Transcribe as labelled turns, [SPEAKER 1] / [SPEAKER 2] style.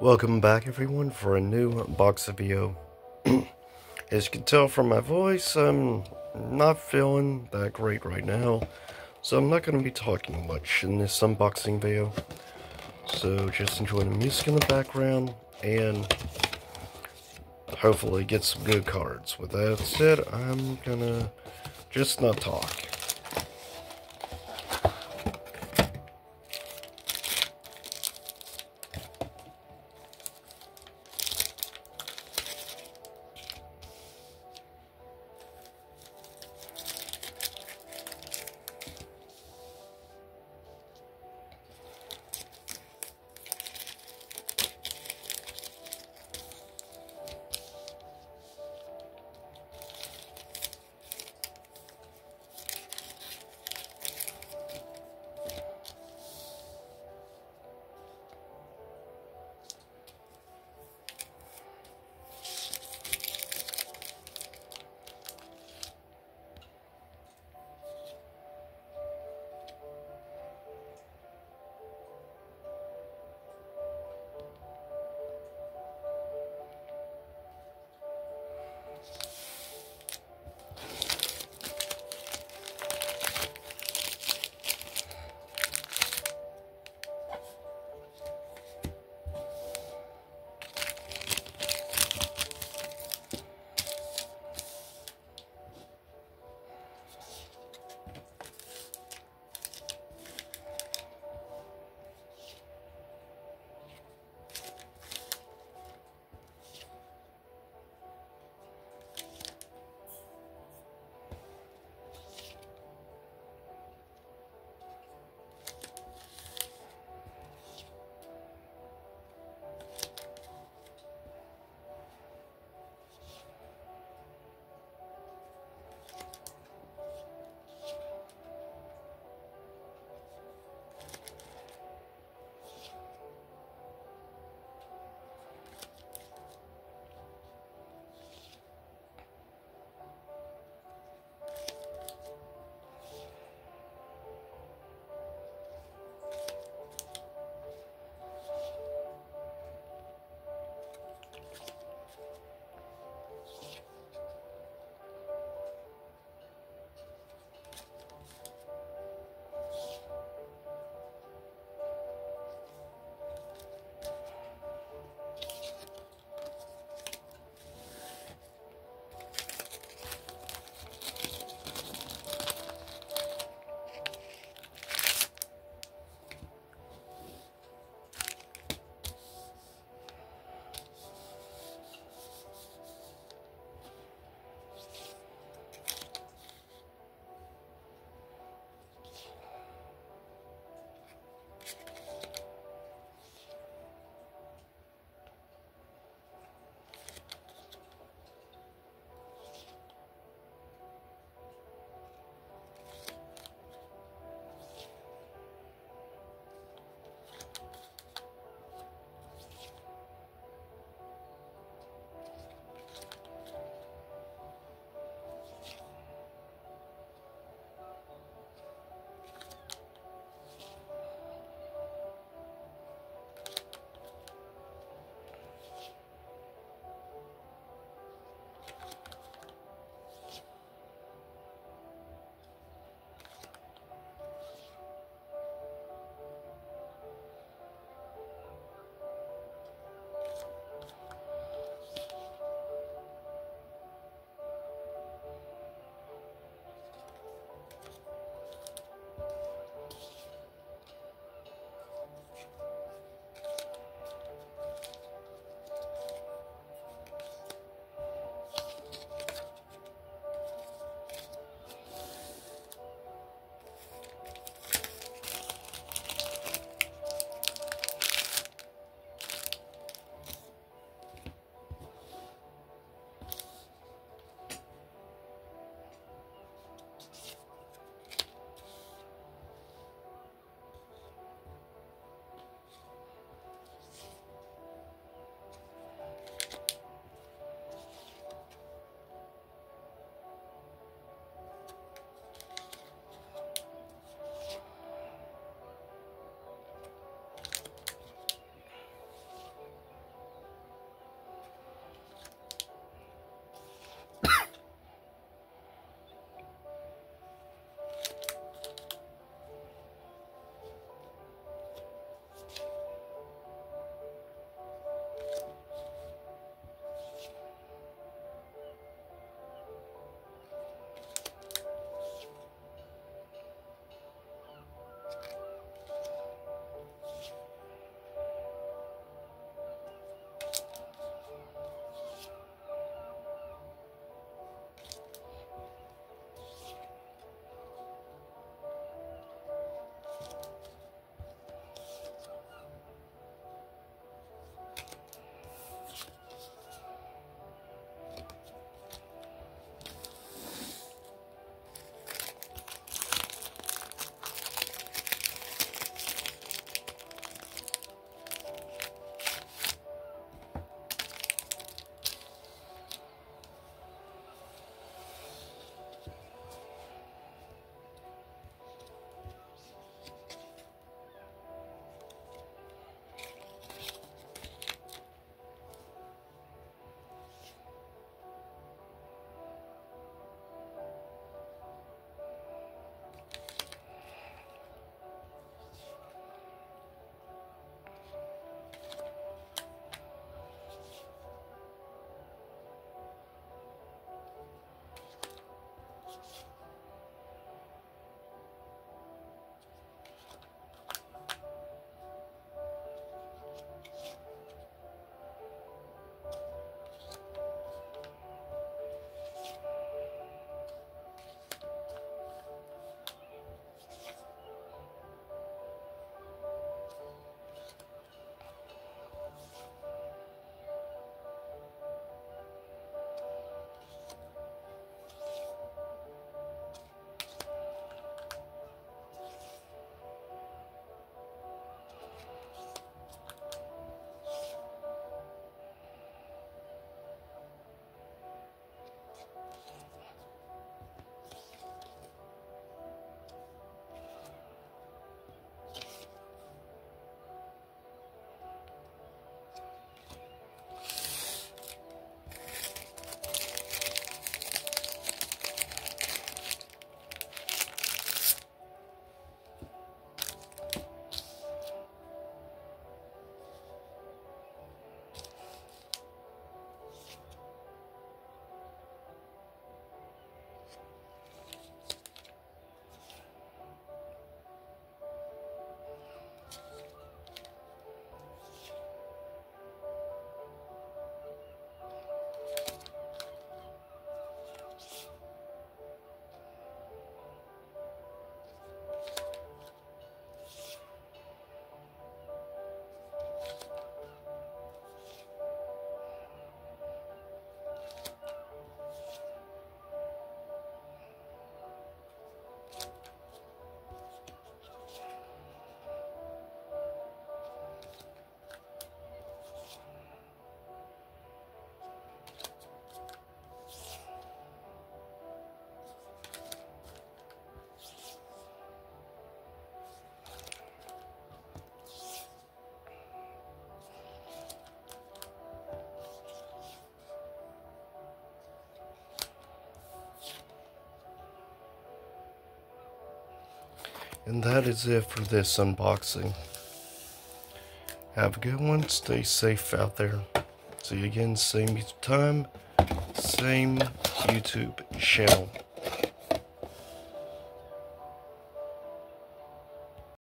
[SPEAKER 1] Welcome back everyone for a new box of video. As you can tell from my voice, I'm not feeling that great right now. So I'm not going to be talking much in this unboxing video. So just enjoy the music in the background and hopefully get some good cards. With that said, I'm gonna just not talk. And that is it for this unboxing. Have a good one. Stay safe out there. See you again, same time, same YouTube channel.